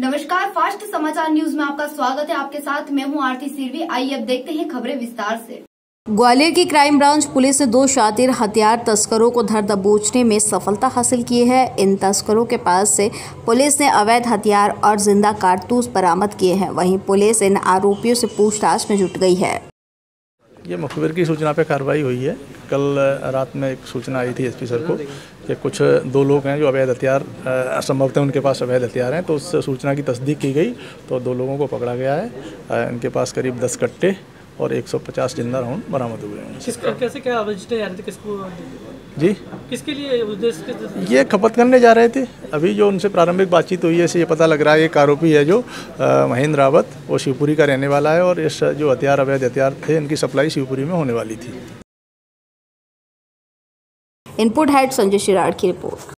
नमस्कार, फास्ट समाचार न्यूज़ में आपका स्वागत है। आपके साथ मैं हूँ आरती सिरवी। आइए अब देखते हैं खबरें विस्तार से। ग्वालियर की क्राइम ब्रांच पुलिस ने दो शातिर हथियार तस्करों को धर दबोचने में सफलता हासिल की है। इन तस्करों के पास से पुलिस ने अवैध हथियार और ज़िंदा कारतूस बरामद किए हैं। वहीं पुलिस इन आरोपियों से पूछताछ में जुट गई है। ये मुखबिर की सूचना पे कार्रवाई हुई है। कल रात में एक सूचना आई थी एसपी सर को कि कुछ दो लोग हैं जो अवैध हथियार असंभव थे, उनके पास अवैध हथियार हैं। तो उस सूचना की तस्दीक की गई। तो दो लोगों को पकड़ा गया है। इनके पास करीब दस कट्टे और 150 ज़िंदा राउंड बरामद हुए हैं। कैसे क्या किसको जी? किसके लिए उद्देश्य ये खपत करने जा रहे थे। अभी जो उनसे प्रारंभिक बातचीत हुई है इससे ये पता लग रहा है एक आरोपी है जो महेंद्र रावत वो शिवपुरी का रहने वाला है और इस जो हथियार अवैध हथियार थे इनकी सप्लाई शिवपुरी में होने वाली थी। इनपुट हेड संजय शिराड़ की रिपोर्ट।